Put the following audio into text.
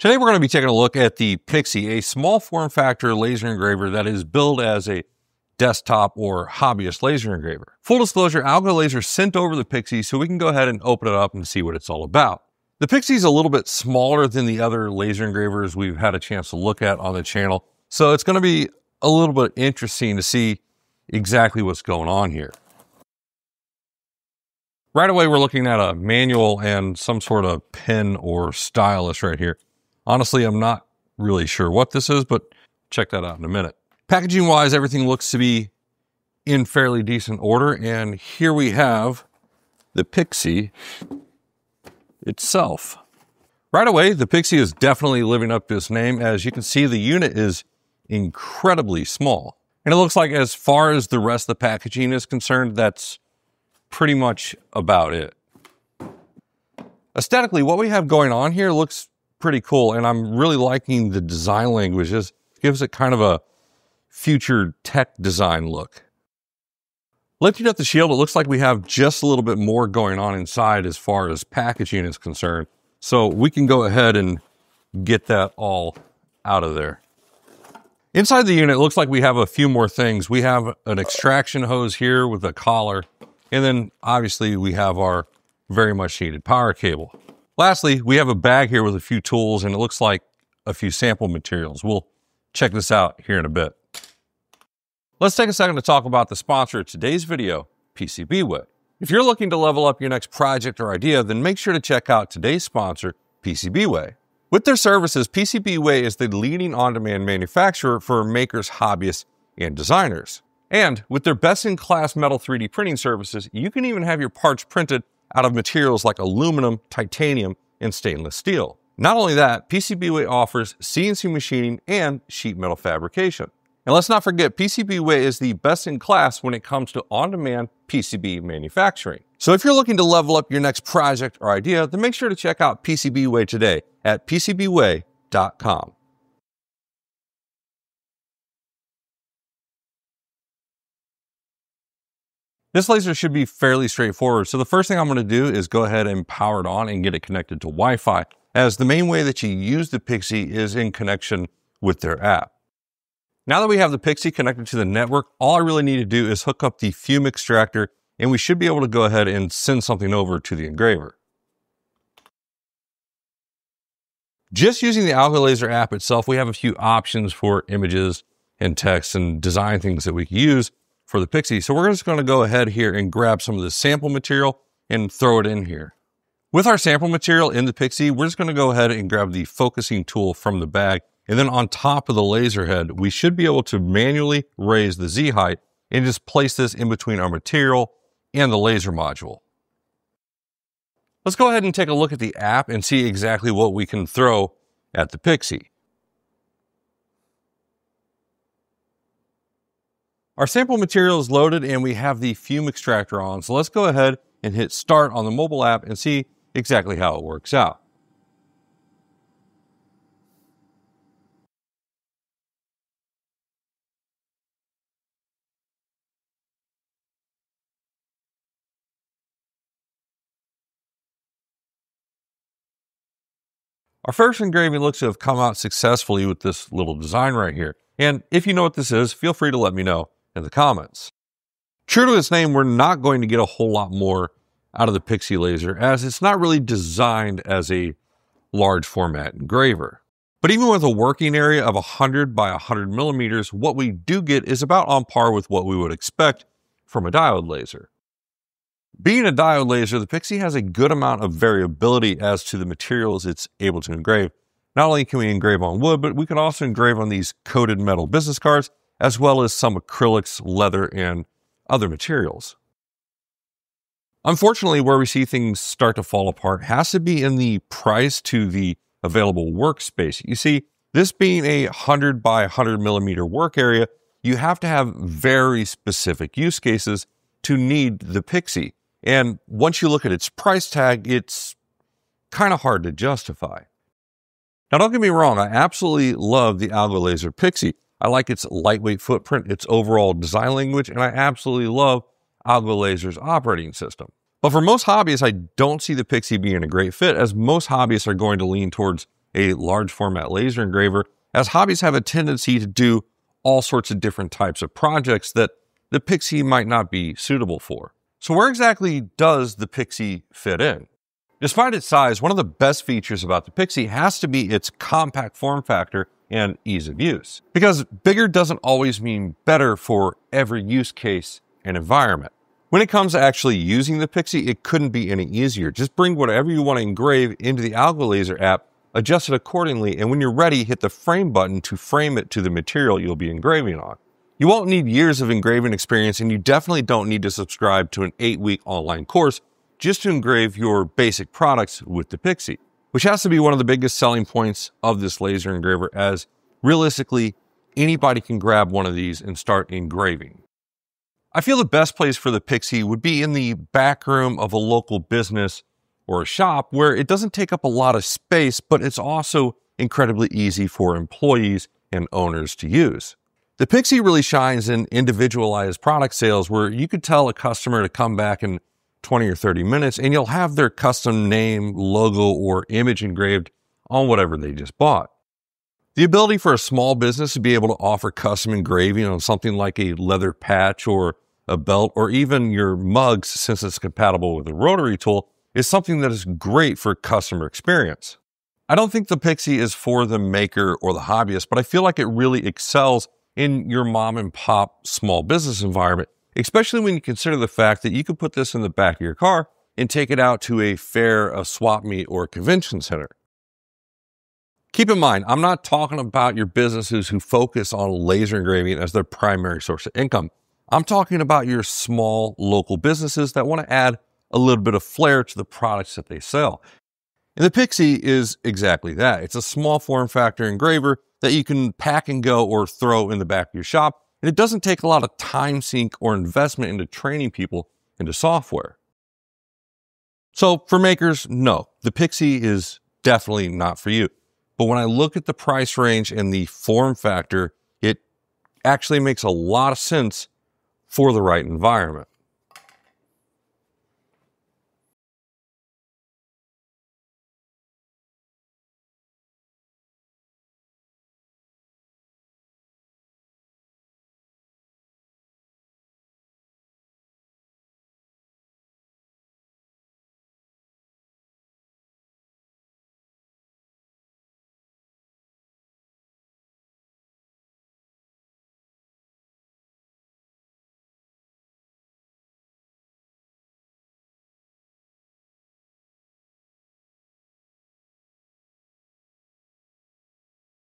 Today we're going to be taking a look at the Pixi, a small form factor laser engraver that is billed as a desktop or hobbyist laser engraver. Full disclosure, Algo Laser sent over the Pixi so we can go ahead and open it up and see what it's all about. The Pixi is a little bit smaller than the other laser engravers we've had a chance to look at on the channel, so it's going to be a little bit interesting to see exactly what's going on here. Right away, we're looking at a manual and some sort of pen or stylus right here. Honestly, I'm not really sure what this is, but check that out in a minute. Packaging wise, everything looks to be in fairly decent order. And here we have the Pixi itself. Right away, the Pixi is definitely living up to its name. As you can see, the unit is incredibly small. And it looks like as far as the rest of the packaging is concerned, that's pretty much about it. Aesthetically, what we have going on here looks pretty cool. And I'm really liking the design language. It gives it kind of a future tech design look. Lifting up the shield, it looks like we have just a little bit more going on inside as far as packaging is concerned. So we can go ahead and get that all out of there. Inside the unit, it looks like we have a few more things. We have an extraction hose here with a collar, and then obviously we have our very much needed power cable. Lastly, we have a bag here with a few tools, and it looks like a few sample materials. We'll check this out here in a bit. Let's take a second to talk about the sponsor of today's video, PCBWay. If you're looking to level up your next project or idea, then make sure to check out today's sponsor, PCBWay. With their services, PCBWay is the leading on-demand manufacturer for makers, hobbyists, and designers. And with their best-in-class metal 3D printing services, you can even have your parts printed out of materials like aluminum, titanium, and stainless steel. Not only that, PCBWay offers CNC machining and sheet metal fabrication. And let's not forget, PCBWay is the best in class when it comes to on-demand PCB manufacturing. So if you're looking to level up your next project or idea, then make sure to check out PCBWay today at PCBWay.com. This laser should be fairly straightforward. So the first thing I'm going to do is go ahead and power it on and get it connected to Wi-Fi as the main way that you use the Pixi is in connection with their app. Now that we have the Pixi connected to the network, all I really need to do is hook up the fume extractor and we should be able to go ahead and send something over to the engraver. Just using the Algo Laser app itself, we have a few options for images and text and design things that we can use for the Pixi. So we're just going to go ahead here and grab some of the sample material and throw it in here. With our sample material in the Pixi, we're just going to go ahead and grab the focusing tool from the bag and then on top of the laser head, we should be able to manually raise the Z height and just place this in between our material and the laser module. Let's go ahead and take a look at the app and see exactly what we can throw at the Pixi. Our sample material is loaded and we have the fume extractor on. So let's go ahead and hit start on the mobile app and see exactly how it works out. Our first engraving looks to have come out successfully with this little design right here. And if you know what this is, feel free to let me know in the comments. True to its name, we're not going to get a whole lot more out of the Pixi laser as it's not really designed as a large format engraver. But even with a working area of 100 by 100 millimeters, what we do get is about on par with what we would expect from a diode laser. Being a diode laser, the Pixi has a good amount of variability as to the materials it's able to engrave. Not only can we engrave on wood, but we can also engrave on these coated metal business cards, as well as some acrylics, leather, and other materials. Unfortunately, where we see things start to fall apart has to be in the price to the available workspace. You see, this being a 100 by 100 millimeter work area, you have to have very specific use cases to need the Pixi. And once you look at its price tag, it's kind of hard to justify. Now, don't get me wrong, I absolutely love the Algo Laser Pixi. I like its lightweight footprint, its overall design language, and I absolutely love Algo Laser's operating system. But for most hobbyists, I don't see the Pixi being a great fit, as most hobbyists are going to lean towards a large format laser engraver, as hobbies have a tendency to do all sorts of different types of projects that the Pixi might not be suitable for. So, where exactly does the Pixi fit in? Despite its size, one of the best features about the Pixi has to be its compact form factor and ease of use. Because bigger doesn't always mean better for every use case and environment. When it comes to actually using the Pixi, it couldn't be any easier. Just bring whatever you want to engrave into the AlgoLaser app, adjust it accordingly, and when you're ready, hit the frame button to frame it to the material you'll be engraving on. You won't need years of engraving experience, and you definitely don't need to subscribe to an eight week online course just to engrave your basic products with the Pixi, which has to be one of the biggest selling points of this laser engraver, as realistically, anybody can grab one of these and start engraving. I feel the best place for the Pixi would be in the back room of a local business or a shop where it doesn't take up a lot of space, but it's also incredibly easy for employees and owners to use. The Pixi really shines in individualized product sales where you could tell a customer to come back in 20 or 30 minutes and you'll have their custom name, logo, or image engraved on whatever they just bought. The ability for a small business to be able to offer custom engraving on something like a leather patch or a belt or even your mugs, since it's compatible with a rotary tool, is something that is great for customer experience. I don't think the Pixi is for the maker or the hobbyist, but I feel like it really excels in your mom and pop small business environment, especially when you consider the fact that you could put this in the back of your car and take it out to a fair, a swap meet, or convention center. Keep in mind, I'm not talking about your businesses who focus on laser engraving as their primary source of income. I'm talking about your small local businesses that want to add a little bit of flair to the products that they sell. And the Pixi is exactly that. It's a small form factor engraver that you can pack and go or throw in the back of your shop. And it doesn't take a lot of time sink or investment into training people into software. So for makers, no, the Pixi is definitely not for you. But when I look at the price range and the form factor, it actually makes a lot of sense for the right environment.